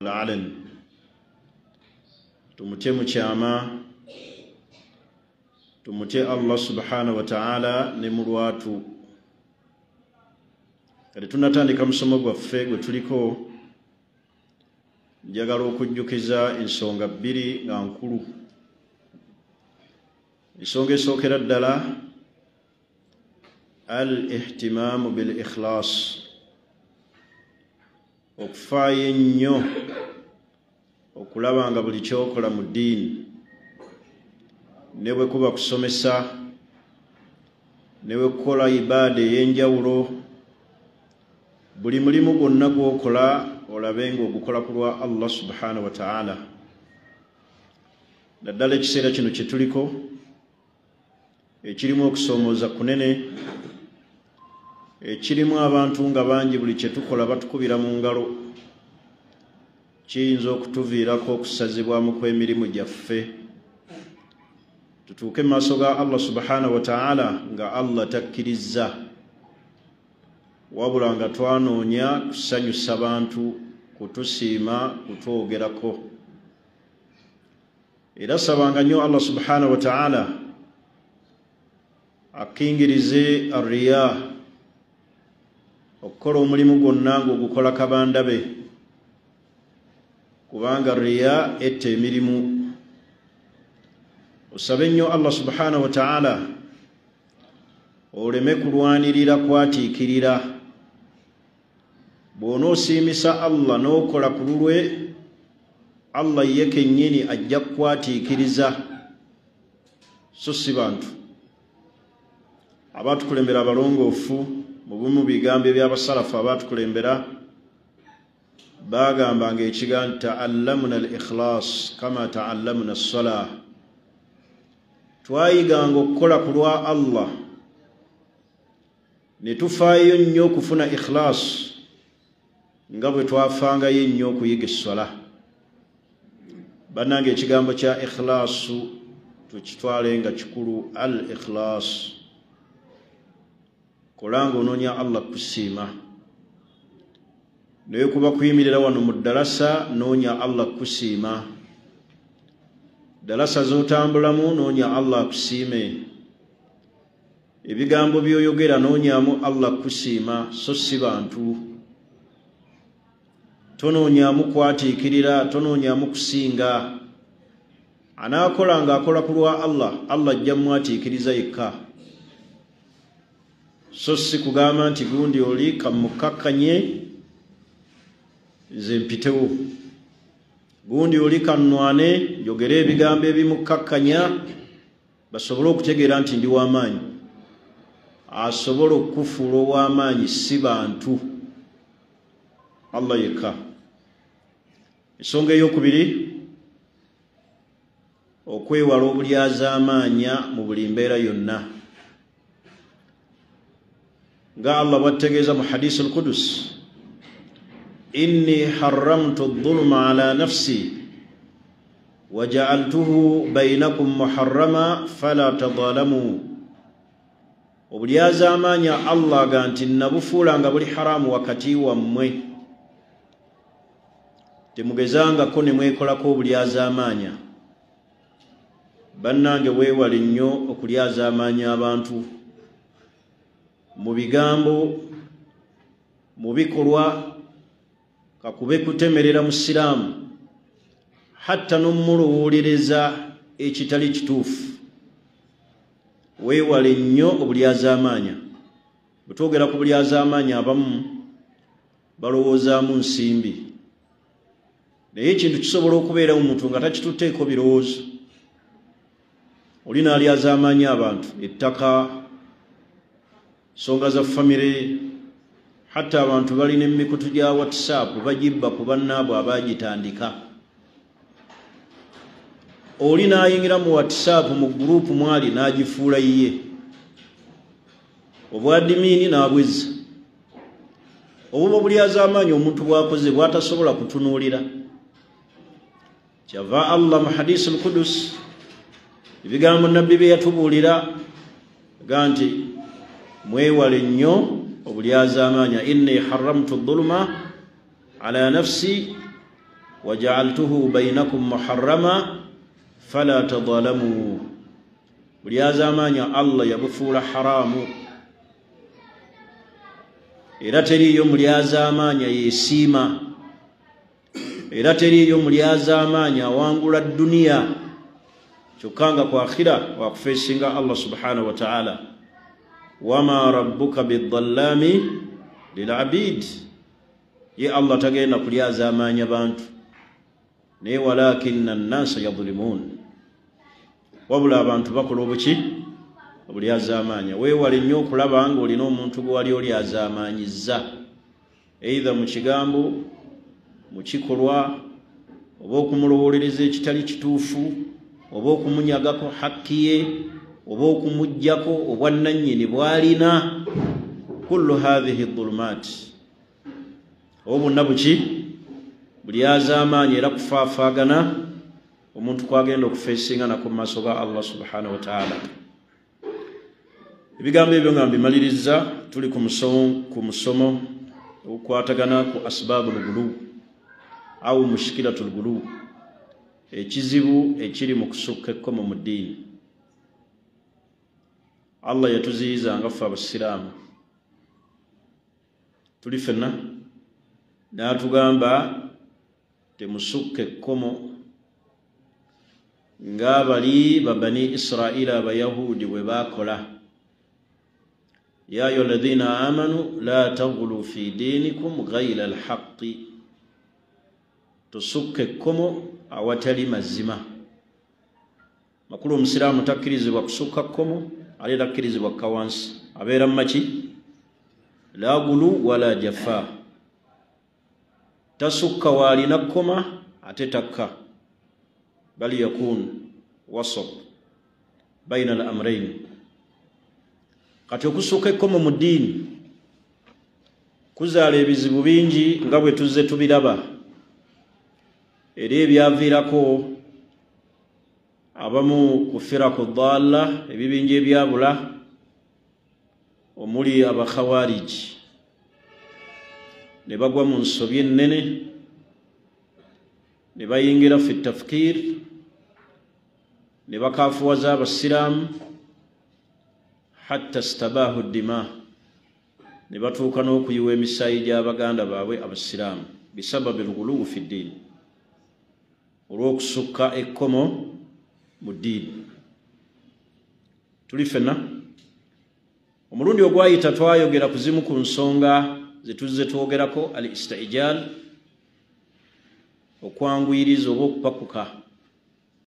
alalen tumutye mu kyama. Tumutye allah subhanahu wataala ne mu lwatu. Kati tunatandika musomo gwaffe gwe tuliko. Njagala okujjukiza ensonga bbiri nga nkulu. Ensonga esookera ddala al ihtimaamu bil ikhilaas okufaayo ennyo okulaba nga buli kyokola mu ddiini ne bwe kuba kusomesa ne bwe kukola ibaada ey'enjawulo buli mulimu gwonna gw'okola olabe nga ogukola ku lwa allah subhanahu wa taala. Naddala ekiseera kino kye tuliko ekirimu okusoomooza kunene ekirimu abantu nga bangi buli kye tukola batukubira mu ngalo. Kiyinza okutuviirako okusazibwamu kw'emirimu gyaffe. Tutuuke mu maaso ga allah subhanahu wa taala nga allah takkiriza wabula nga twanoonya kusanyusa bantu kutusiima kutwogerako. Era sabanga nnyo allah subhanahu wa taala akkingirize arriya okukola omulimu gwonna ng'ogukola kabanda be. Kubanga riya etta emirimu. Osabe nnyo allah subhanahu wa taala oleme kulwanirira kwatiikirira. Bw'onoosiimisa allah n'okola ku lulwe allah ye kennyini ajja kukwatiikiriza. So si bantu. Abaatukulembera abalongoofu mu bumu bigambo ebyabasalafu abaatukulembera bagambanga ekigambo taallamuna al ikhilaas kama taallamuna assola twayiganga okukola ku lwa allah. Ne tufaayo nnyo okufuna ikhilaas nga bwe twafangayo ennyo okuyiga essola bannanga ekigambo kya ikhilaasu tukitwale nga kikulu al ikhilaas kola nga onoonya allah kusiima. Naye kuba kuyimirira wano mu ddalasa noonya allah kusiima. Ddalasa z'otambulamu noonya allah kusiime ebigambo by'oyogera noonyamu allah kusiima so si bantu. Tonoonyamu kwatiikirira tonoonyamu kusinga. Anaakola ng'akola ku lwa allah allah ajja mumwatiikiriza yekka so si kugamba nti gundi oli kamukkakkanye nze mpitewo. Gundi oli kannwane njogere ebigambo ebimukkakkanya basobole okutegeera nti ndi w'amaanyi asobola okukufuula ow'amaanyi si bantu. Allah yekka. Ensonga eyokubiri okwewala obulyazaamaanya mu buli mbeera yonna nga allah bwattegeeza mu hadisi alkudus inni haramtu dhuluma ala nafsi wajaaltuhu bainakum muharama fala tadalamu obulyazaamaanya allah ga nti nabufuula nga buli haramu wakati wammwe. Temugezangako ne mwekolako obulyazaamaanya bannange weewale nnyo okulyazaamaanya abantu mu bigambo mu bikolwa kakube kutemerera mu siraamu hatta n'omuluwuliriza ekitali kituufu. Weewale nnyo obulyazaamaanya bwe twogera ku bulyazaamaanya abamu balowoozaamu nsimbi. Naye ekintu kisobola okubeerawo omuntu nga takituteeko birowoozo oli naalyazaamaanya abantu ettaka nsonga za famire hatta abantu balina emikutu gya whatsapp bagibba ku bannaabwe abagitandika. Oli n'ayingira mu whatsapp mu gurupu mwali n'agifuula yiye. Obwadimiini n'abwezza. Obuba bulyazaamaanyi omuntu bwakoze bwatasobola kutunuulira. Kyava allah mu hadisi alkudus ebigambo nabbi bye yatubuulira ga nti mwewale nnyo obulyazaamaanya inni haramtu dhuluma ala nafsi wajaaltuhu bainakum muharama fala tadalamu buli azamanya allah yabufuula haramu era teriiyo muli azamanya yesiima era teriiyo muli azamanya awangula duniya kyokka nga kwakhira wakufeesinga allah subhanahu wataala wama rabbuka bidallami lilabid. Ye allah tagenda kuli azamanya bantu naye walakina nnasa yadhulimun wabula abantu bakola obuki? Obuli azamanya weewale nnyo okulaba nga olina omuntu gwe wali oli azamanyiza eitha mu kigambo mu kikolwa oba okumulowolereza ekitali kituufu oba okumunyagako hakki ye oba okumugjako obwannannyini bwalina kullu hathihi dhulumat oba bonna buki buli azamaanyi era kufaafaagana omuntu kwagenda okufeesinga nako mu maaso ga allah subhanahu wataala ebigambo ebyo nga mbimaliriza tuli ku musomo okukwatagana ku asbaabu lugulu au mushikilatu lugulu ekizibu ekiri mu kusukka ekkomo mu ddiini allah yatuziyizanga ffe abasiraamu tuli fenna n'atugamba temusukka ekkomo ng'abali babani israila abayahudi bwe baakola. Ya ayuha alladhina amanu la taghulu fi diinikum ghaira alhaqi tosukka ekkomo awatali mazima. Makulu omusiraamu takkirizibwa kusukka kkomo ate takkirizibwa kka wansi abeera mumaki la gulu wala jafa tasukka waalina kkoma ate takka. Bal yakun wasat baina al amrain kati okusukka ekkomo mu ddiini kuzaala ebizibu bingi nga bwe tuzze tubiraba. Era ebyaviirako abamu kufira ku daalla ebibinja ebyabula omuli abakhawariji ne bagwa mu nsobi ennene ne bayingira fi tafkir ne bakafuwaza abasiraamu hatta stabaahu ddima ne batuuka n'okuyiwa emisaayi gy'abaganda baabwe abasiraamu bisababi luguluwu fi ddiini olw'okusukka ekkomo mu ddiini. Tuli fenna omulundi ogwayita twayogera ku zimu ku nsonga zetuzze twogerako al istijal okwanguyiriza oba okupakuka